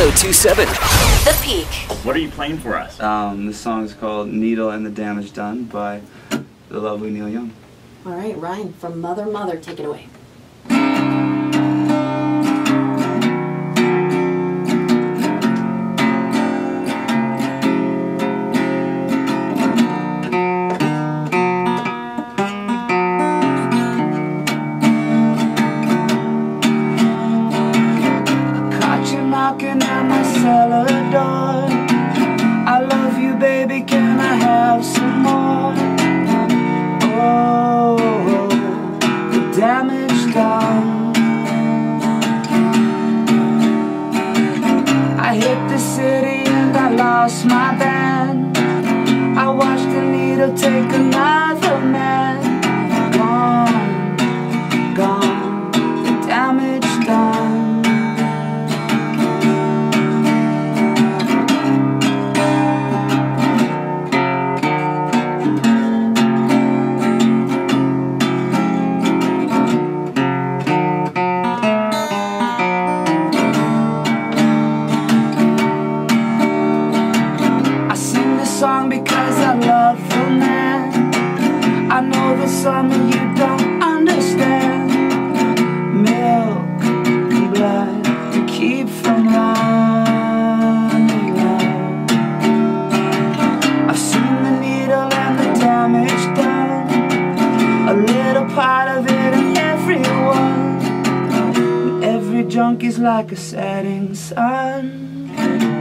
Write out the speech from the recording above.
1027. The Peak. What are you playing for us? Um, this song is called Needle and the Damage Done by the lovely Neil Young. All right, Ryan from Mother Mother, take it away. You knocking at my cellar door. I love you, baby. Can I have some more? Oh, the damage done. I hit the city and I lost my band. I watched the needle take another man. Something you don't understand. Milk and blood to keep from running out. I've seen the needle and the damage done. A little part of it in everyone. And every junk is like a setting sun.